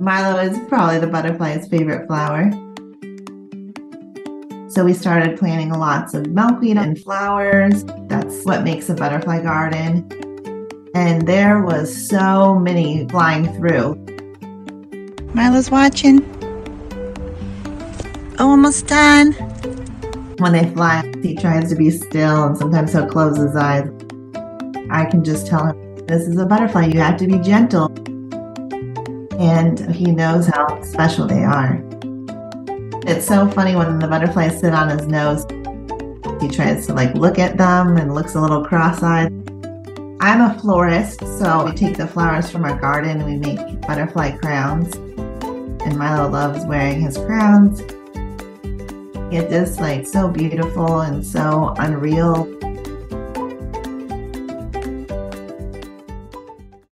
Milo is probably the butterfly's favorite flower. So we started planting lots of milkweed and flowers. That's what makes a butterfly garden. And there was so many flying through. Milo's watching. Almost done. When they fly, he tries to be still and sometimes he'll close his eyes. I can just tell him, this is a butterfly. You have to be gentle. And he knows how special they are. It's so funny when the butterflies sit on his nose. He tries to like look at them and looks a little cross-eyed. I'm a florist, so we take the flowers from our garden and we make butterfly crowns. And Milo loves wearing his crowns. It's just like so beautiful and so unreal.